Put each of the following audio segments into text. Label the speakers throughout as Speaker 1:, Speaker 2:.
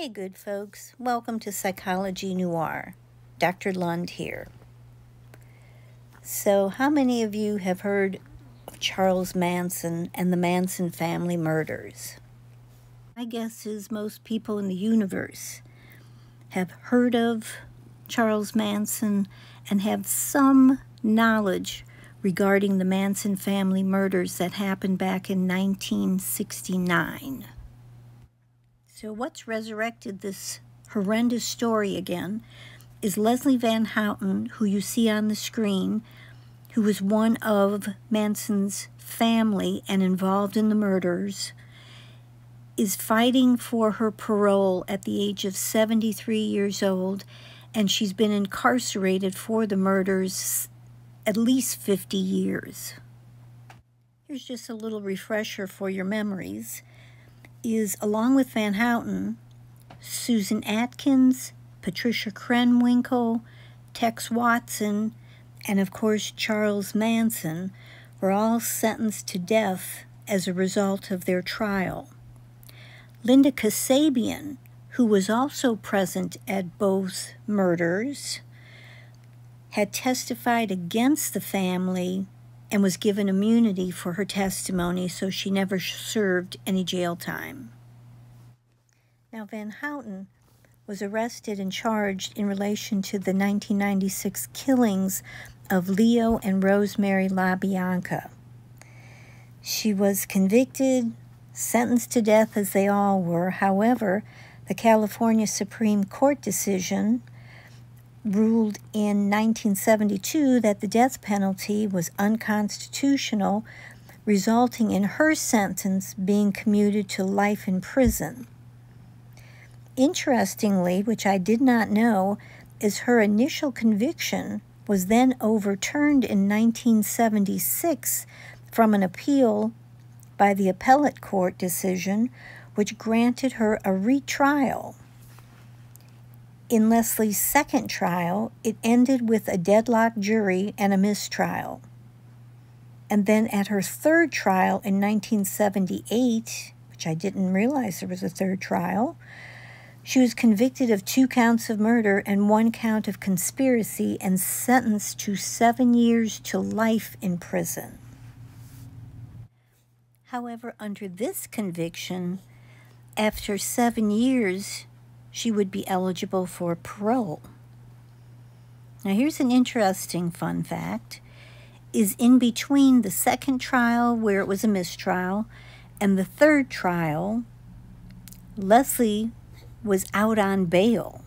Speaker 1: Hey, good folks. Welcome to Psychology Noir. Dr. Lund here. So, how many of you have heard of Charles Manson and the Manson family murders? My guess is most people in the universe have heard of Charles Manson and have some knowledge regarding the Manson family murders that happened back in 1969. So, what's resurrected this horrendous story again is Leslie Van Houten, who you see on the screen, who was one of Manson's family and involved in the murders, is fighting for her parole at the age of 73 years old, and she's been incarcerated for the murders at least 50 years. Here's just a little refresher for your memories is along with Van Houten, Susan Atkins, Patricia Krenwinkel, Tex Watson, and of course Charles Manson were all sentenced to death as a result of their trial. Linda Kasabian, who was also present at both murders, had testified against the family and was given immunity for her testimony, so she never served any jail time. Now, Van Houten was arrested and charged in relation to the 1996 killings of Leno and Rosemary LaBianca. She was convicted, sentenced to death as they all were. However, the California Supreme Court decision ruled in 1972 that the death penalty was unconstitutional, resulting in her sentence being commuted to life in prison. Interestingly, which I did not know, is her initial conviction was then overturned in 1976 from an appeal by the appellate court decision, which granted her a retrial. In Leslie's second trial, it ended with a deadlocked jury and a mistrial. And then at her third trial in 1978, which I didn't realize there was a third trial, she was convicted of two counts of murder and one count of conspiracy and sentenced to seven years to life in prison. However, under this conviction, after seven years, she would be eligible for parole. Now, here's an interesting fun fact is in between the second trial where it was a mistrial and the third trial, Leslie was out on bail.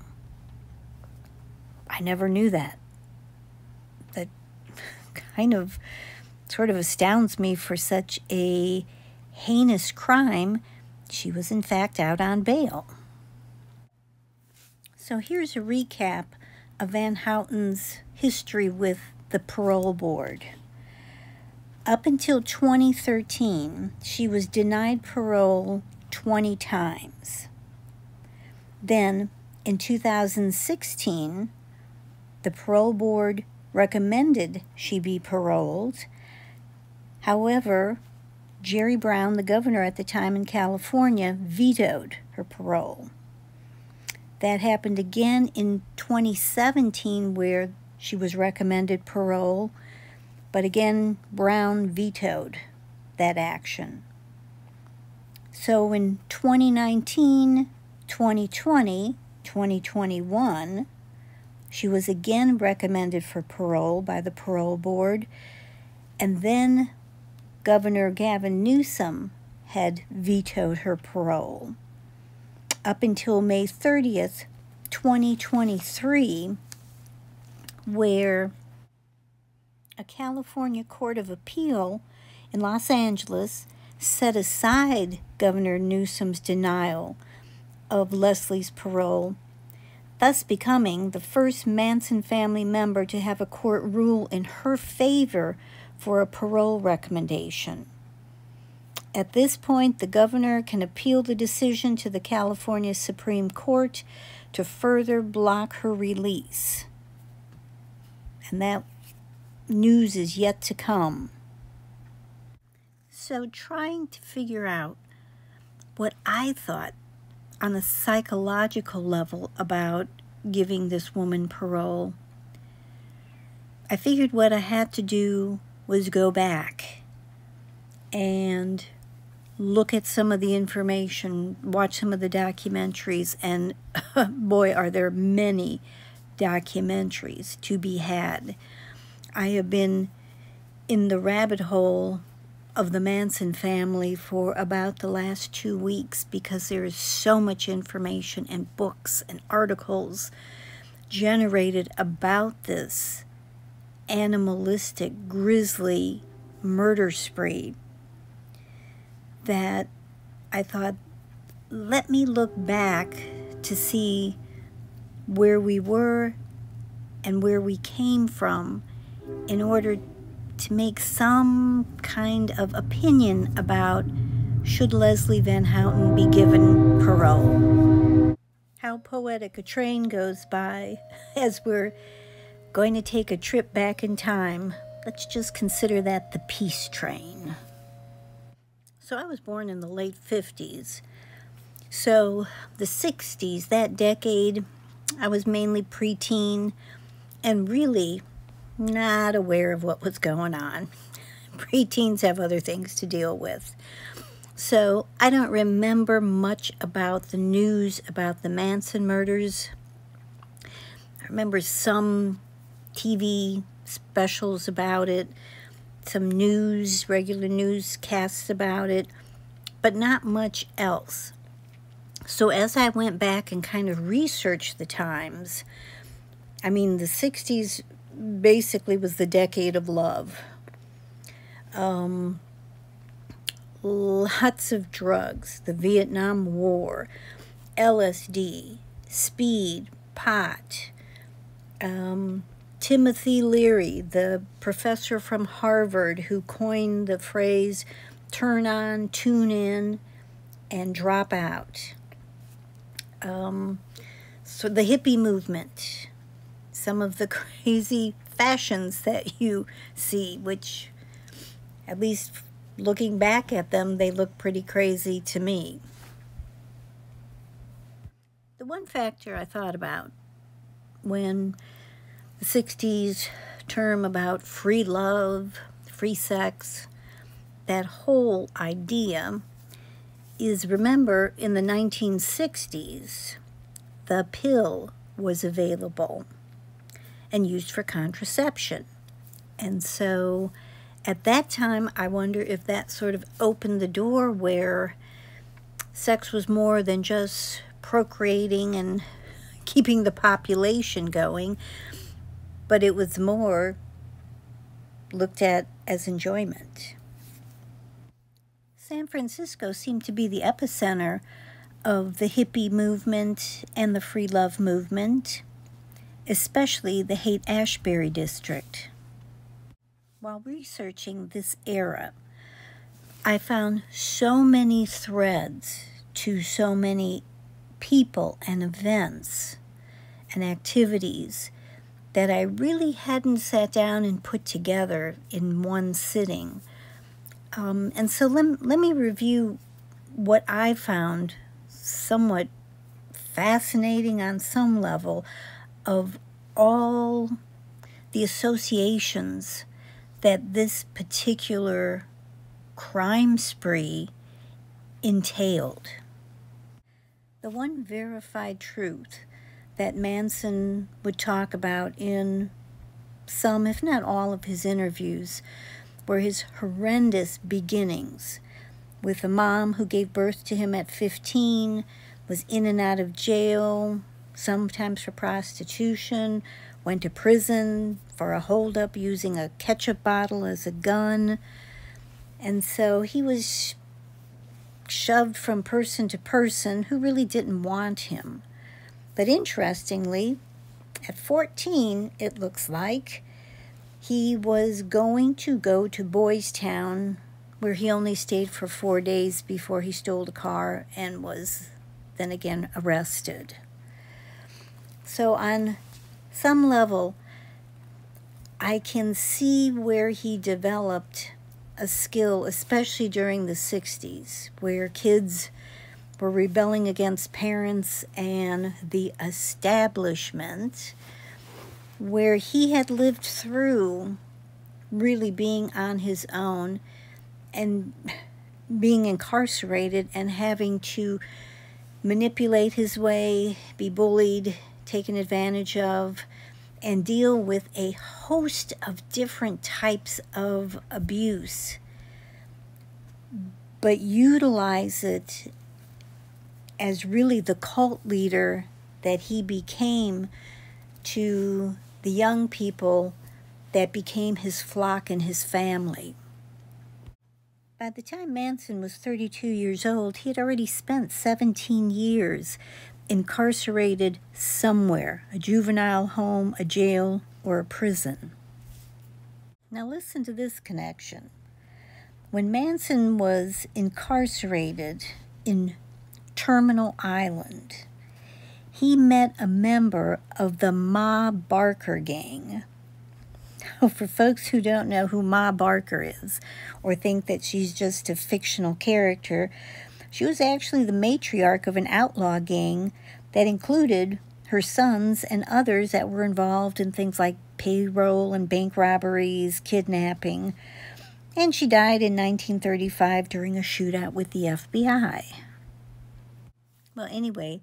Speaker 1: I never knew that. That kind of sort of astounds me for such a heinous crime. She was, in fact, out on bail. So here's a recap of Van Houten's history with the parole board. Up until 2013, she was denied parole 20 times. Then, in 2016, the parole board recommended she be paroled. However, Jerry Brown, the governor at the time in California, vetoed her parole. That happened again in 2017, where she was recommended parole, but again, Brown vetoed that action. So in 2019, 2020, 2021, she was again recommended for parole by the parole board, and then Governor Gavin Newsom had vetoed her parole up until May 30th, 2023, where a California Court of Appeal in Los Angeles set aside Governor Newsom's denial of Leslie's parole, thus becoming the first Manson family member to have a court rule in her favor for a parole recommendation. At this point, the governor can appeal the decision to the California Supreme Court to further block her release. And that news is yet to come. So, trying to figure out what I thought on a psychological level about giving this woman parole. I figured what I had to do was go back and look at some of the information, watch some of the documentaries, and boy, are there many documentaries to be had. I have been in the rabbit hole of the Manson family for about the last two weeks because there is so much information and books and articles generated about this animalistic, grisly murder spree that I thought, let me look back to see where we were and where we came from in order to make some kind of opinion about should Leslie Van Houten be given parole. How poetic a train goes by as we're going to take a trip back in time. Let's just consider that the peace train. So I was born in the late 50s. So the 60s, that decade, I was mainly preteen and really not aware of what was going on. Preteens have other things to deal with. So I don't remember much about the news about the Manson murders. I remember some TV specials about it, some news, regular newscasts about it, but not much else. So as I went back and kind of researched the times, I mean, the 60s basically was the decade of love. Um, lots of drugs, the Vietnam War, LSD, speed, pot. Um, Timothy Leary, the professor from Harvard who coined the phrase turn on, tune in, and drop out. Um, so the hippie movement, some of the crazy fashions that you see, which, at least looking back at them, they look pretty crazy to me. The one factor I thought about when 60s term about free love, free sex, that whole idea is remember in the 1960s, the pill was available and used for contraception. And so at that time, I wonder if that sort of opened the door where sex was more than just procreating and keeping the population going, but it was more looked at as enjoyment. San Francisco seemed to be the epicenter of the hippie movement and the free love movement especially the Haight Ashbury district. While researching this era, I found so many threads to so many people and events and activities that I really hadn't sat down and put together in one sitting. Um, and so let, let me review what I found somewhat fascinating on some level of all the associations that this particular crime spree entailed. The one verified truth that Manson would talk about in some, if not all, of his interviews were his horrendous beginnings with a mom who gave birth to him at 15, was in and out of jail, sometimes for prostitution, went to prison for a holdup using a ketchup bottle as a gun. And so he was shoved from person to person who really didn't want him. But interestingly, at 14, it looks like, he was going to go to Boys Town, where he only stayed for four days before he stole a car and was then again arrested. So, on some level, I can see where he developed a skill, especially during the 60s, where kids were rebelling against parents and the establishment, where he had lived through really being on his own and being incarcerated and having to manipulate his way, be bullied, taken advantage of, and deal with a host of different types of abuse, but utilize it as really the cult leader that he became to the young people that became his flock and his family. By the time Manson was 32 years old, he had already spent 17 years incarcerated somewhere a juvenile home, a jail, or a prison. Now, listen to this connection. When Manson was incarcerated in Terminal Island, he met a member of the Ma Barker gang. For folks who don't know who Ma Barker is or think that she's just a fictional character, she was actually the matriarch of an outlaw gang that included her sons and others that were involved in things like payroll and bank robberies, kidnapping. And she died in 1935 during a shootout with the FBI. Well, anyway,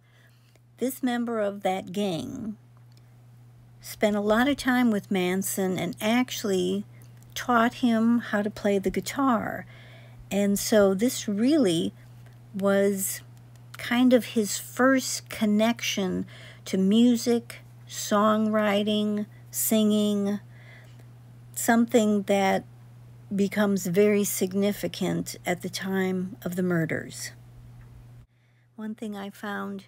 Speaker 1: this member of that gang spent a lot of time with Manson and actually taught him how to play the guitar. And so this really was kind of his first connection to music, songwriting, singing, something that becomes very significant at the time of the murders. One thing I found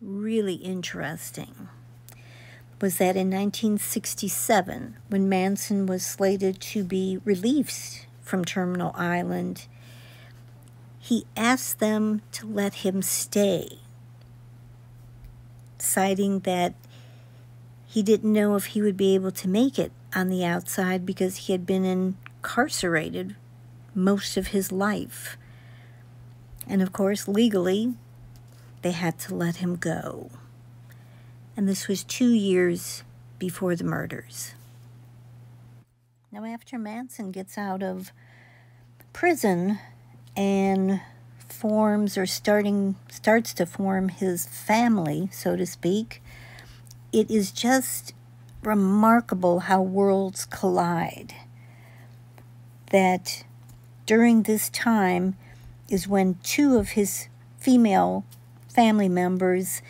Speaker 1: really interesting was that in 1967, when Manson was slated to be released from Terminal Island, he asked them to let him stay, citing that he didn't know if he would be able to make it on the outside because he had been incarcerated most of his life. And of course, legally, they had to let him go. And this was two years before the murders. Now, after Manson gets out of prison, and forms or starting starts to form his family, so to speak, it is just remarkable how worlds collide. That during this time is when two of his female family members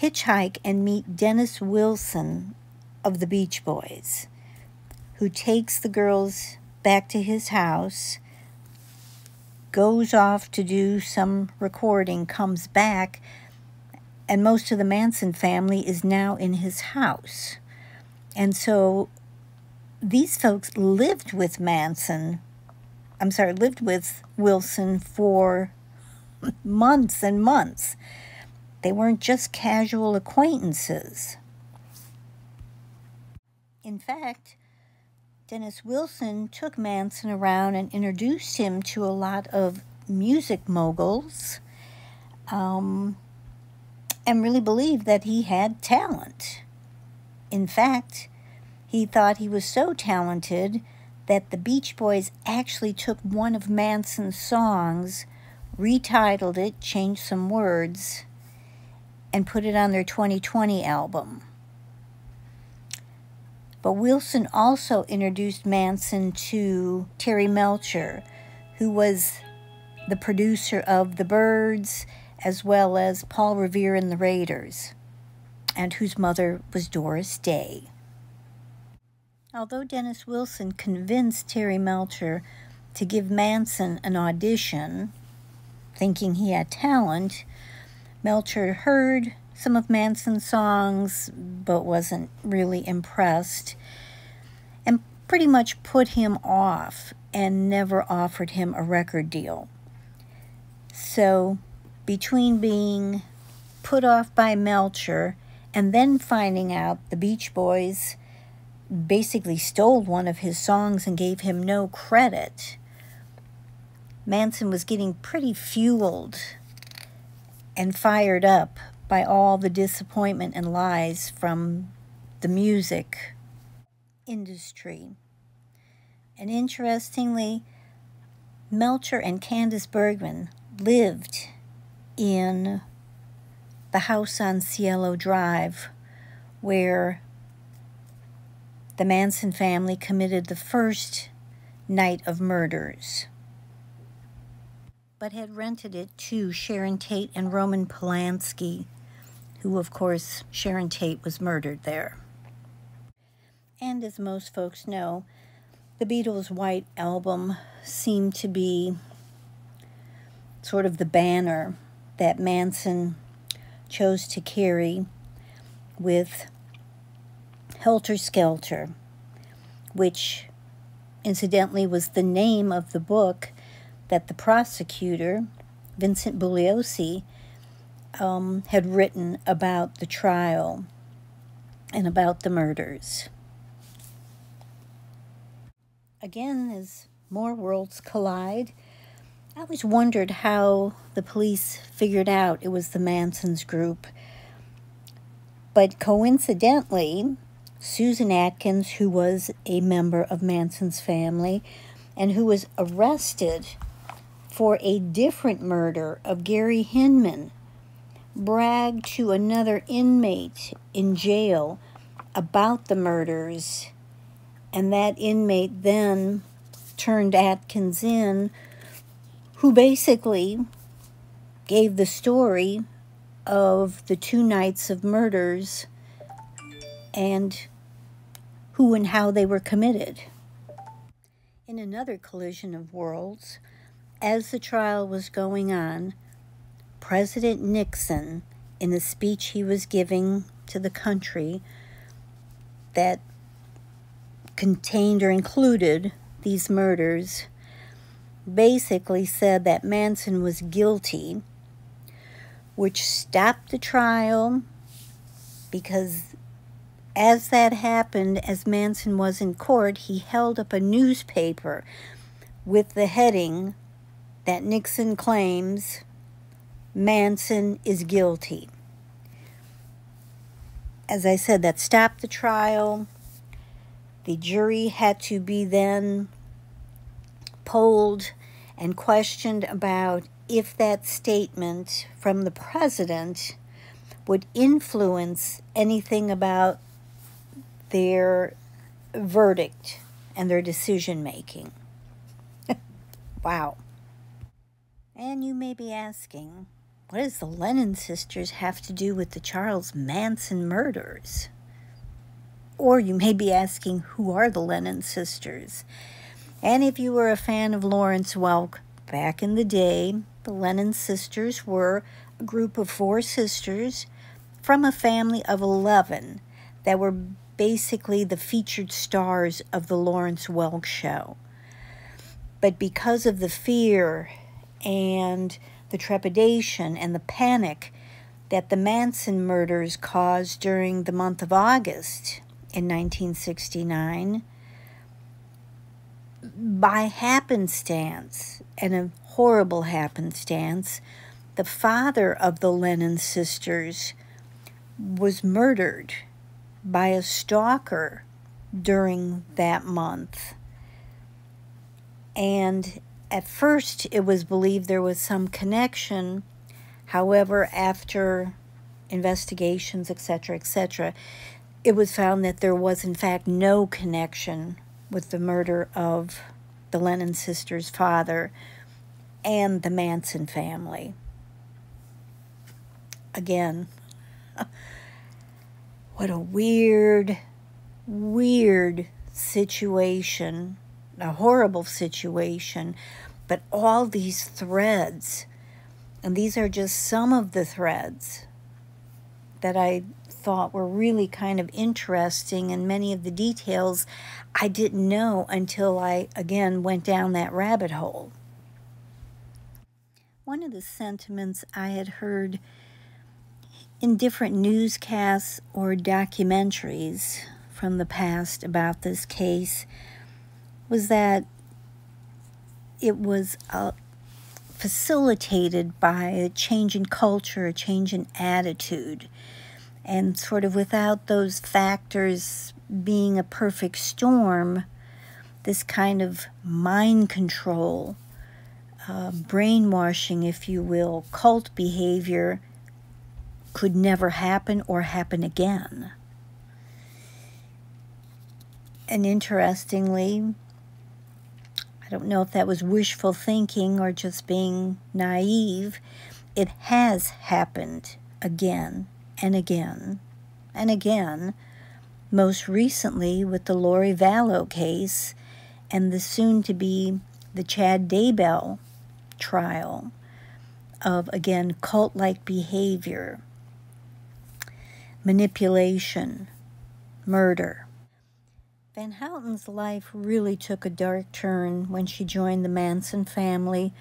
Speaker 1: hitchhike and meet Dennis Wilson of the Beach Boys, who takes the girls back to his house goes off to do some recording, comes back, and most of the Manson family is now in his house. And so these folks lived with Manson, I'm sorry, lived with Wilson for months and months. They weren't just casual acquaintances. In fact, Dennis Wilson took Manson around and introduced him to a lot of music moguls um, and really believed that he had talent. In fact, he thought he was so talented that the Beach Boys actually took one of Manson's songs, retitled it, changed some words, and put it on their 2020 album. But Wilson also introduced Manson to Terry Melcher, who was the producer of The Byrds, as well as Paul Revere and the Raiders, and whose mother was Doris Day. Although Dennis Wilson convinced Terry Melcher to give Manson an audition, thinking he had talent, Melcher heard some of Manson's songs, but wasn't really impressed, and pretty much put him off and never offered him a record deal. So, between being put off by Melcher and then finding out the Beach Boys basically stole one of his songs and gave him no credit, Manson was getting pretty fueled and fired up by all the disappointment and lies from the music industry. And interestingly, Melcher and Candice Bergman lived in the house on Cielo Drive where the Manson family committed the first night of murders, but had rented it to Sharon Tate and Roman Polanski, who, of course, Sharon Tate was murdered there. And as most folks know, the Beatles' White Album seemed to be sort of the banner that Manson chose to carry with Helter Skelter, which incidentally was the name of the book that the prosecutor, Vincent Bugliosi, um, had written about the trial and about the murders. Again, as more worlds collide, I always wondered how the police figured out it was the Mansons group. But coincidentally, Susan Atkins, who was a member of Manson's family and who was arrested for a different murder of Gary Hinman, bragged to another inmate in jail about the murders, and that inmate then turned Atkins in, who basically gave the story of the two nights of murders and who and how they were committed. In another collision of worlds, as the trial was going on, President Nixon, in the speech he was giving to the country that contained or included these murders, basically said that Manson was guilty, which stopped the trial because as that happened, as Manson was in court, he held up a newspaper with the heading that Nixon claims Manson is guilty. As I said, that stopped the trial. The jury had to be then polled and questioned about if that statement from the president would influence anything about their verdict and their decision making. wow. And you may be asking, what does the Lennon sisters have to do with the Charles Manson murders? Or you may be asking, who are the Lennon sisters? And if you were a fan of Lawrence Welk back in the day, the Lennon sisters were a group of four sisters from a family of 11 that were basically the featured stars of the Lawrence Welk show. But because of the fear and the trepidation and the panic that the Manson murders caused during the month of August in 1969, by happenstance, and a horrible happenstance, the father of the Lennon sisters was murdered by a stalker during that month. And at first, it was believed there was some connection. However, after investigations, etc., etc., it was found that there was, in fact, no connection with the murder of the Lennon sisters' father and the Manson family. Again, what a weird, weird situation, a horrible situation, but all these threads, and these are just some of the threads that I thought were really kind of interesting, and many of the details I didn't know until I again went down that rabbit hole. One of the sentiments I had heard in different newscasts or documentaries from the past about this case was that it was a facilitated by a change in culture, a change in attitude. And sort of without those factors being a perfect storm, this kind of mind control, uh, brainwashing, if you will, cult behavior could never happen or happen again. And interestingly, I don't know if that was wishful thinking or just being naive, it has happened again and again and again, most recently with the Lori Vallow case and the soon to be the Chad Daybell trial of, again, cult like behavior, manipulation, murder. Van Houten's life really took a dark turn when she joined the Manson family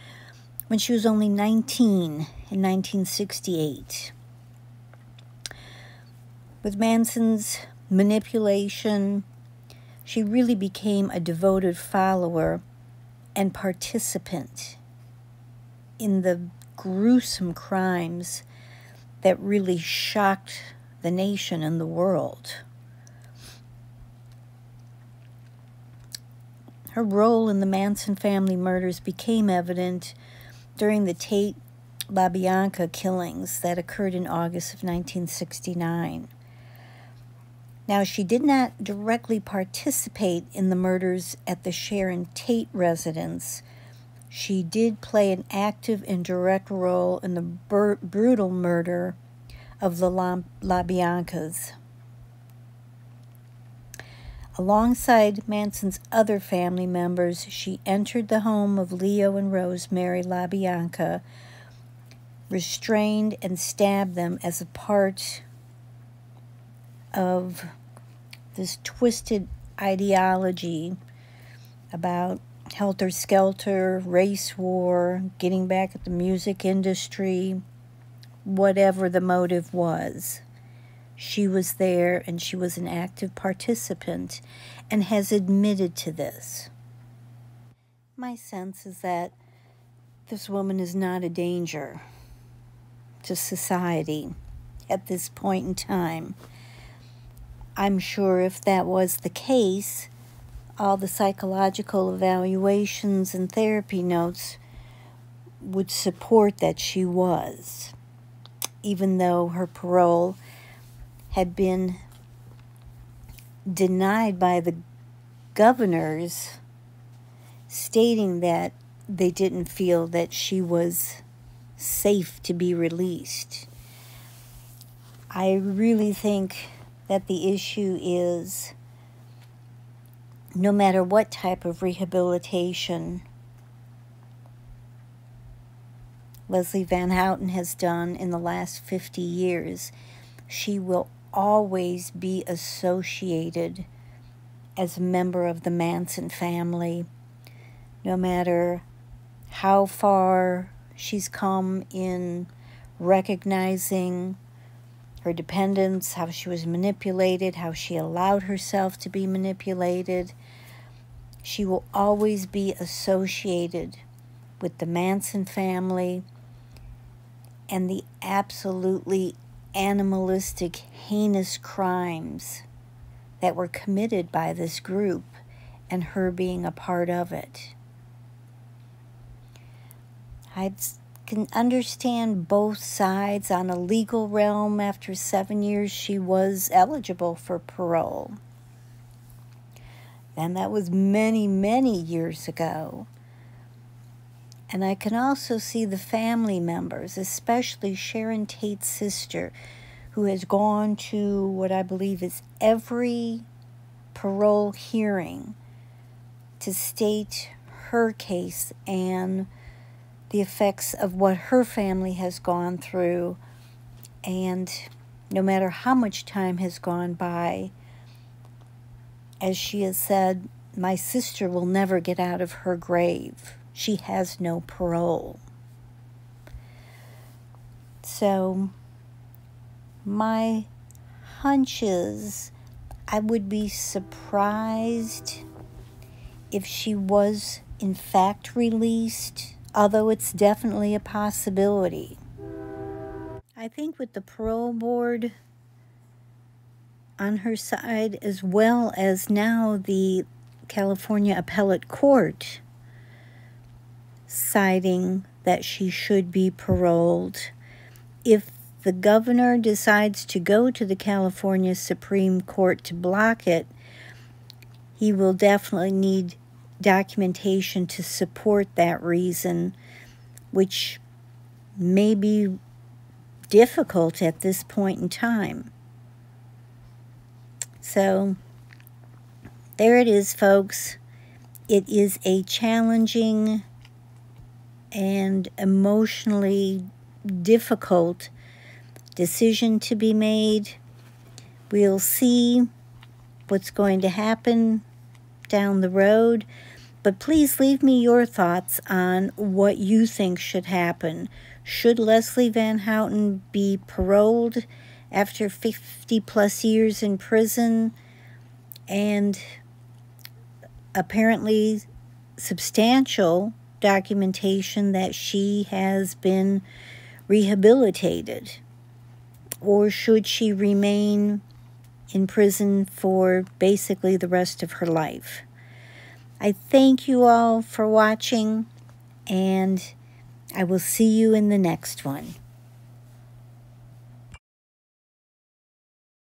Speaker 1: when she was only 19 in 1968. With Manson's manipulation, she really became a devoted follower and participant in the gruesome crimes that really shocked the nation and the world. Her role in the Manson family murders became evident during the Tate LaBianca killings that occurred in August of 1969. Now, she did not directly participate in the murders at the Sharon Tate residence. She did play an active and direct role in the brutal murder of the La- LaBiancas. Alongside Manson's other family members, she entered the home of Leno and Rosemary LaBianca, restrained and stabbed them as a part of this twisted ideology about helter skelter, race war, getting back at the music industry, whatever the motive was. She was there and she was an active participant and has admitted to this. My sense is that this woman is not a danger to society at this point in time. I'm sure if that was the case, all the psychological evaluations and therapy notes would support that she was, even though her parole had been denied by the governors, stating that they didn't feel that she was safe to be released. I really think that the issue is no matter what type of rehabilitation Leslie Van Houten has done in the last 50 years, she will always be associated as a member of the Manson family, no matter how far she's come in recognizing her dependence, how she was manipulated, how she allowed herself to be manipulated. She will always be associated with the Manson family and the absolutely animalistic, heinous crimes that were committed by this group and her being a part of it. I'd can understand both sides on a legal realm. After seven years, she was eligible for parole. And that was many, many years ago. And I can also see the family members, especially Sharon Tate's sister, who has gone to what I believe is every parole hearing to state her case and the effects of what her family has gone through. And no matter how much time has gone by, as she has said, my sister will never get out of her grave. She has no parole. So, my hunch is I would be surprised if she was in fact released although it's definitely a possibility. I think with the parole board on her side, as well as now the California Appellate Court citing that she should be paroled, if the governor decides to go to the California Supreme Court to block it, he will definitely need documentation to support that reason, which may be difficult at this point in time. So, there it is, folks. It is a challenging and emotionally difficult decision to be made. We'll see what's going to happen down the road. But please leave me your thoughts on what you think should happen. Should Leslie Van Houten be paroled after 50 plus years in prison and apparently substantial documentation that she has been rehabilitated? Or should she remain in prison for basically the rest of her life? I thank you all for watching, and I will see you in the next one.